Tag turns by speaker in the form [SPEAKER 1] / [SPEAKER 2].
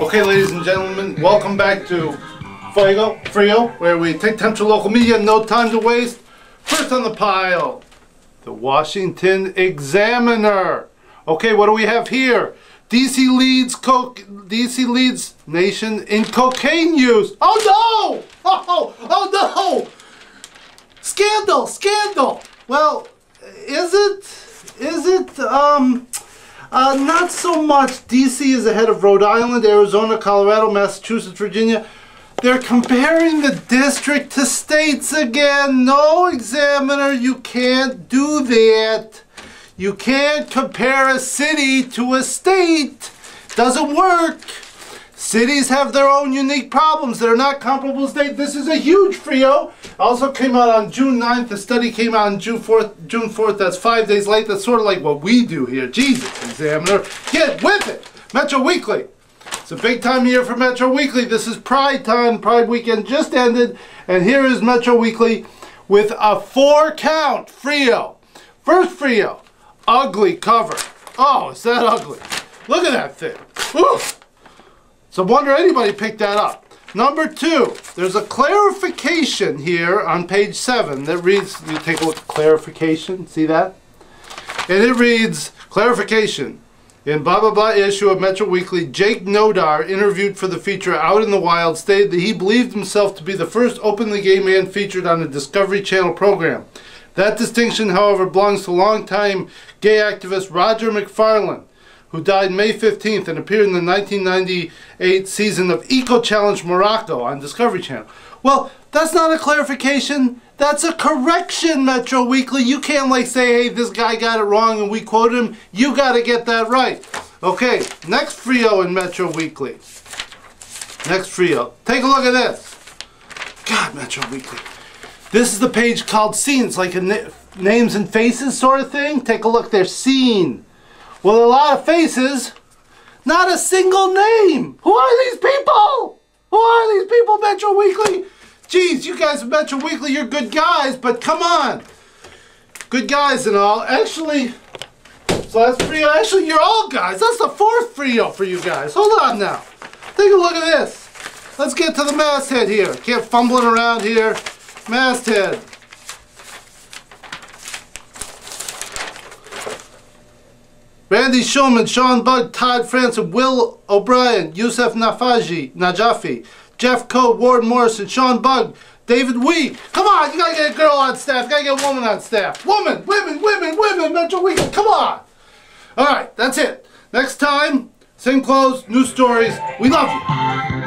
[SPEAKER 1] Okay, ladies and gentlemen, welcome back to Fuego, Frio, where we take time to local media, no time to waste. First on the pile, the Washington Examiner. Okay, what do we have here? DC leads co DC leads nation in cocaine use. Oh no! Oh, oh no! Scandal! Scandal! Well, is it? Is it? Um. Uh, not so much. DC is ahead of Rhode Island, Arizona, Colorado, Massachusetts, Virginia. They're comparing the district to states again. No, examiner, you can't do that. You can't compare a city to a state. Doesn't work. Cities have their own unique problems that are not comparable state. This is a huge Frio. Also came out on June 9th. The study came out on June 4th. June 4th. That's five days late. That's sort of like what we do here. Jesus, Examiner. Get with it. Metro Weekly. It's a big time year for Metro Weekly. This is Pride time. Pride weekend just ended. And here is Metro Weekly with a four count Frio. First Frio. Ugly cover. Oh, is that ugly? Look at that thing. Oof. A wonder anybody picked that up. Number two, there's a clarification here on page seven that reads, you take a look at clarification, see that? And it reads, clarification. In blah blah blah issue of Metro Weekly, Jake Nodar, interviewed for the feature Out in the Wild, stated that he believed himself to be the first openly gay man featured on a Discovery Channel program. That distinction, however, belongs to longtime gay activist Roger McFarlane who died May 15th and appeared in the 1998 season of Eco Challenge Morocco on Discovery Channel. Well, that's not a clarification. That's a correction, Metro Weekly. You can't like say, hey, this guy got it wrong and we quoted him. You got to get that right. Okay, next Frio in Metro Weekly. Next Frio. Take a look at this. God, Metro Weekly. This is the page called Scenes, like a na names and faces sort of thing. Take a look there. Scene. Well, a lot of faces, not a single name. Who are these people? Who are these people, Metro Weekly? Geez, you guys Metro Weekly, you're good guys, but come on. Good guys and all. Actually, so that's Frio. Actually, you're all guys. That's the fourth Frio for you guys. Hold on now. Take a look at this. Let's get to the masthead here. Can't fumbling around here. Masthead. Randy Shulman, Sean Bugg, Todd Francis, Will O'Bryan, Yusuf Nafaji, Najafi, Jeff Coe, Ward Morrison, Sean Bugg, David Uy. Come on, you gotta get a girl on staff, you gotta get a woman on staff. Woman, women, women, women, Metro Weekend, come on. All right, that's it. Next time, same clothes, new stories. We love you.